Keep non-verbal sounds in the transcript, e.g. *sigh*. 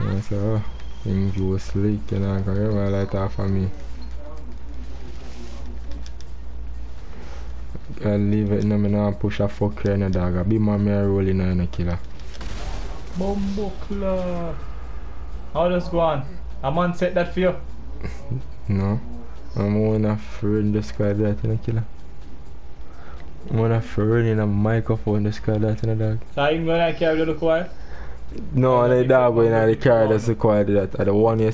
I say, oh, him go slick, you know, because you know, light off of me. I leave it, no, me not push a fuck here, no dog. I be my me a roll in a killer. Bumbo club. How does go on? A man set that for you. *laughs* No. I'm one of friend the squad that in a killer. I'm one of friend in a microphone the squad that in a dog. So I'm gonna carry the look while. No, the dog going in the car that's the quad that. I the one you